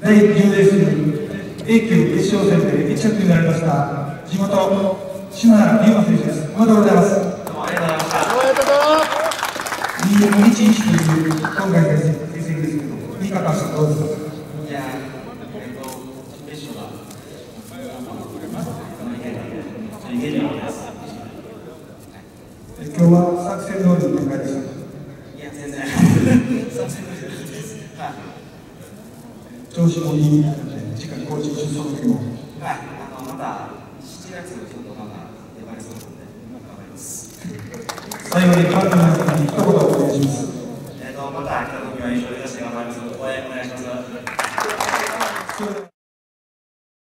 第10レース A 級決勝戦で1着になりました。地元篠原龍馬選手です。おめでとうございます。どうもありがとうございましたおめでとう211という今回の成績ですけどいいかかしたどうですかいやえっと準決勝が今日は作戦通りの展開でしたいや全然作戦通りですはい調子もいいの、次回高知出走の時も。はい、あのまた月そうなので、頑張ります。最後にパートナーさんに一言お願いします。えっ、ー、とまた来た時は優勝目指して頑張りますので応援お願いします。